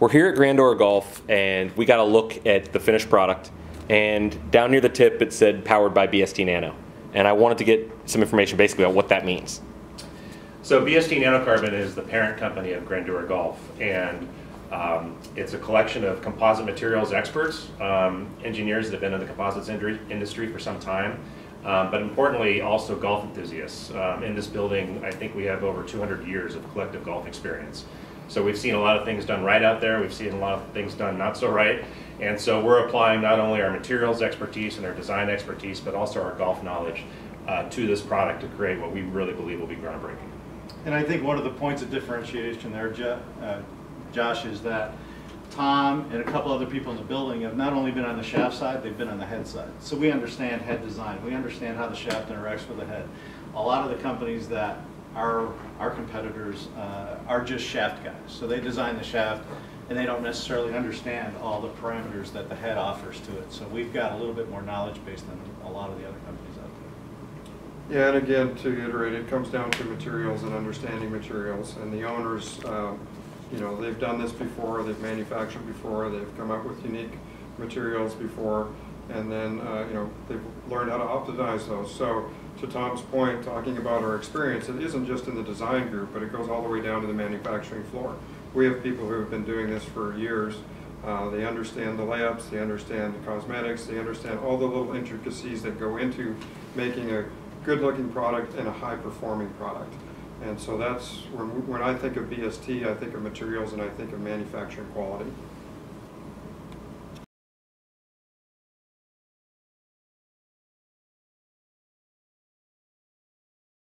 We're here at Grandura Golf, and we got a look at the finished product. And down near the tip, it said powered by BST Nano. And I wanted to get some information basically about what that means. So BST Nanocarbon is the parent company of Grandura Golf, and um, it's a collection of composite materials experts, um, engineers that have been in the composites industry for some time, um, but importantly also golf enthusiasts. Um, in this building, I think we have over 200 years of collective golf experience. So we've seen a lot of things done right out there, we've seen a lot of things done not so right, and so we're applying not only our materials expertise and our design expertise, but also our golf knowledge uh, to this product to create what we really believe will be groundbreaking. And I think one of the points of differentiation there, uh, Josh, is that Tom and a couple other people in the building have not only been on the shaft side, they've been on the head side. So we understand head design, we understand how the shaft interacts with the head. A lot of the companies that are our competitors uh, are just shaft guys. So they design the shaft and they don't necessarily understand all the parameters that the head offers to it. So we've got a little bit more knowledge base than a lot of the other companies out there. Yeah, and again, to iterate, it comes down to materials and understanding materials. And the owners, um, you know, they've done this before, they've manufactured before, they've come up with unique materials before, and then, uh, you know, they've learned how to optimize those. So to Tom's point, talking about our experience, it isn't just in the design group, but it goes all the way down to the manufacturing floor. We have people who have been doing this for years. Uh, they understand the labs, they understand the cosmetics, they understand all the little intricacies that go into making a good-looking product and a high-performing product. And so that's, when, when I think of BST, I think of materials and I think of manufacturing quality.